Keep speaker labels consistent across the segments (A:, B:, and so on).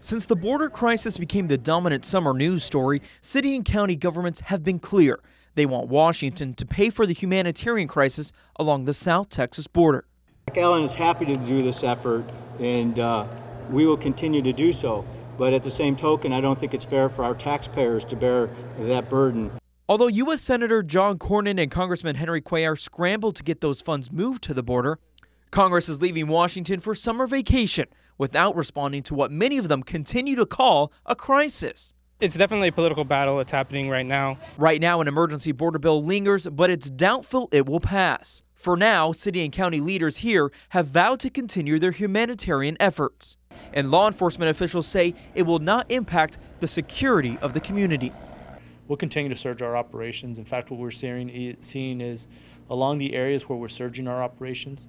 A: Since the border crisis became the dominant summer news story, city and county governments have been clear. They want Washington to pay for the humanitarian crisis along the South Texas border.
B: Allen is happy to do this effort, and uh, we will continue to do so. But at the same token, I don't think it's fair for our taxpayers to bear that burden.
A: Although U.S. Senator John Cornyn and Congressman Henry Cuellar scrambled to get those funds moved to the border, Congress is leaving Washington for summer vacation without responding to what many of them continue to call a crisis.
C: It's definitely a political battle. It's happening right now.
A: Right now, an emergency border bill lingers, but it's doubtful it will pass. For now, city and county leaders here have vowed to continue their humanitarian efforts. And law enforcement officials say it will not impact the security of the community.
D: We'll continue to surge our operations. In fact, what we're seeing, seeing is along the areas where we're surging our operations,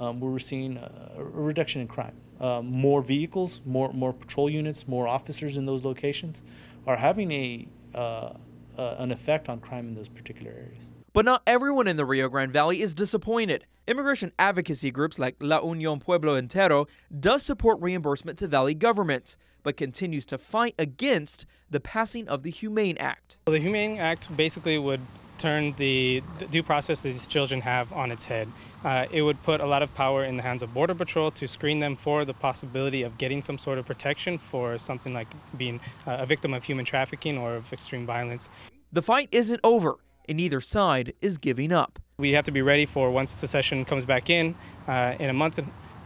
D: um, we're seeing a, a reduction in crime. Um, more vehicles, more more patrol units, more officers in those locations are having a uh, uh, an effect on crime in those particular areas.
A: But not everyone in the Rio Grande Valley is disappointed. Immigration advocacy groups like La Unión Pueblo Entero does support reimbursement to valley governments, but continues to fight against the passing of the Humane Act.
C: Well, the Humane Act basically would turn the, the due process these children have on its head. Uh, it would put a lot of power in the hands of Border Patrol to screen them for the possibility of getting some sort of protection for something like being uh, a victim of human trafficking or of extreme violence.
A: The fight isn't over, and neither side is giving up.
C: We have to be ready for once the session comes back in uh, in a month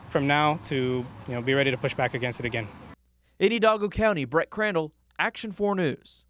C: from now to you know be ready to push back against it again.
A: In Hidalgo County, Brett Crandall, Action 4 News.